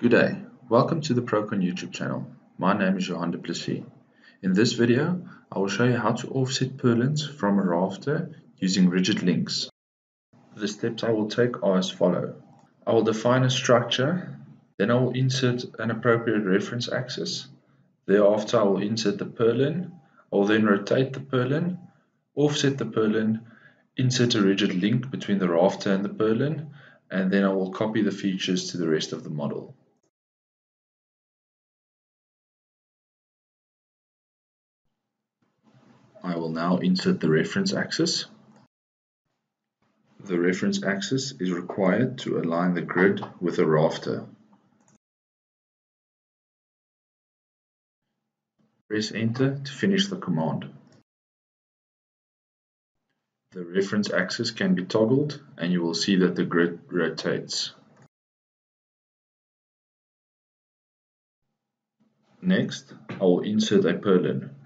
Good day, welcome to the Prokon YouTube channel. My name is Johan du Plessis. In this video, I will show you how to offset purlins from a rafter using rigid links. The steps I will take are as follow. I will define a structure, then I will insert an appropriate reference axis. Thereafter I will insert the purlin, I will then rotate the purlin, offset the purlin, insert a rigid link between the rafter and the purlin, and then I will copy the features to the rest of the model. I will now insert the reference axis. The reference axis is required to align the grid with the rafter. Press enter to finish the command. The reference axis can be toggled and you will see that the grid rotates. Next, I will insert a purlin.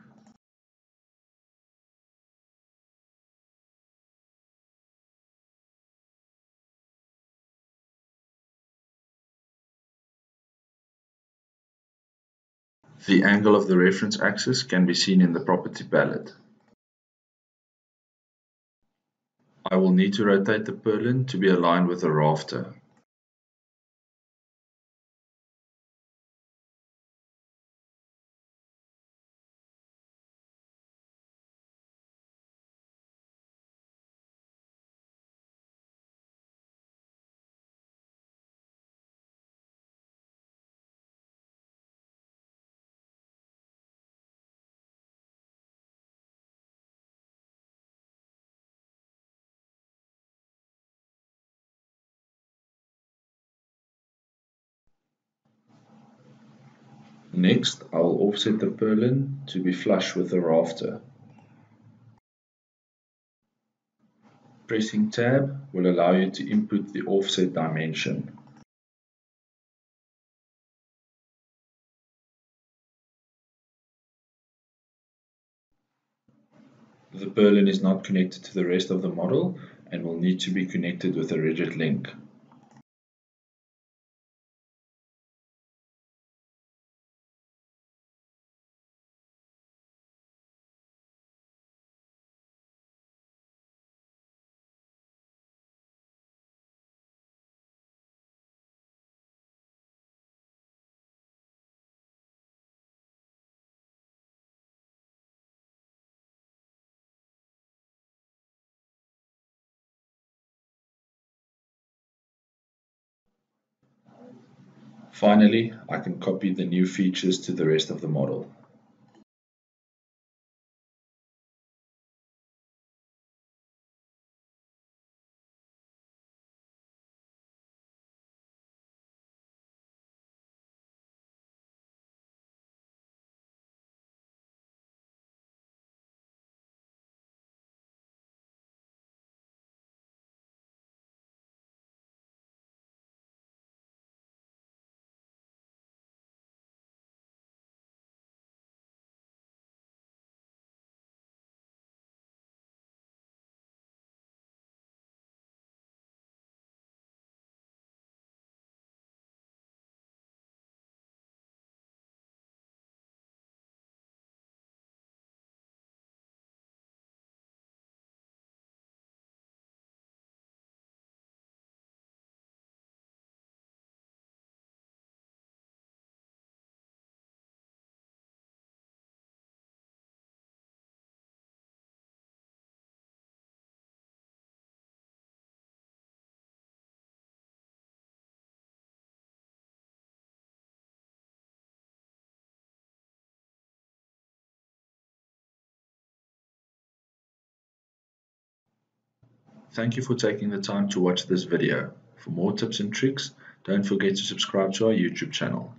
The angle of the reference axis can be seen in the property palette. I will need to rotate the purlin to be aligned with the rafter. Next, I will offset the purlin to be flush with the rafter. Pressing tab will allow you to input the offset dimension. The purlin is not connected to the rest of the model and will need to be connected with a rigid link. Finally, I can copy the new features to the rest of the model. Thank you for taking the time to watch this video. For more tips and tricks, don't forget to subscribe to our YouTube channel.